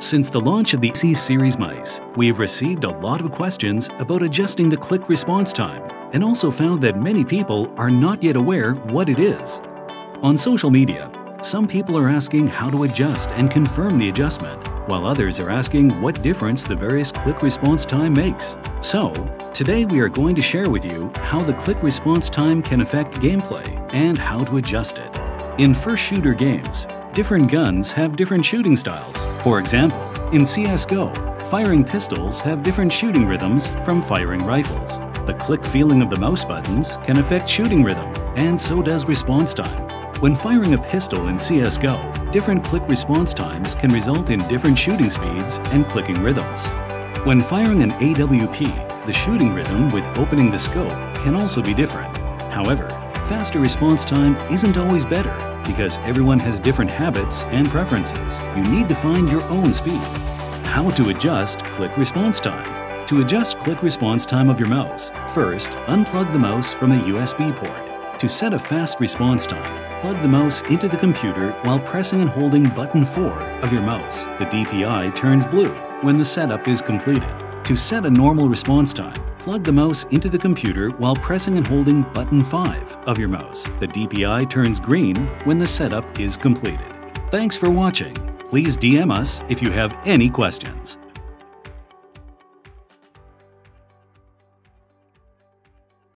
Since the launch of the C Series mice, we have received a lot of questions about adjusting the click response time and also found that many people are not yet aware what it is. On social media, some people are asking how to adjust and confirm the adjustment, while others are asking what difference the various click response time makes. So, today we are going to share with you how the click response time can affect gameplay and how to adjust it. In first shooter games, different guns have different shooting styles. For example, in CSGO, firing pistols have different shooting rhythms from firing rifles. The click feeling of the mouse buttons can affect shooting rhythm, and so does response time. When firing a pistol in CSGO, different click response times can result in different shooting speeds and clicking rhythms. When firing an AWP, the shooting rhythm with opening the scope can also be different. However, faster response time isn't always better because everyone has different habits and preferences. You need to find your own speed. How to adjust click response time. To adjust click response time of your mouse, first unplug the mouse from the USB port. To set a fast response time, plug the mouse into the computer while pressing and holding button 4 of your mouse. The DPI turns blue when the setup is completed. To set a normal response time, plug the mouse into the computer while pressing and holding button 5 of your mouse. The DPI turns green when the setup is completed. Thanks for watching. Please DM us if you have any questions.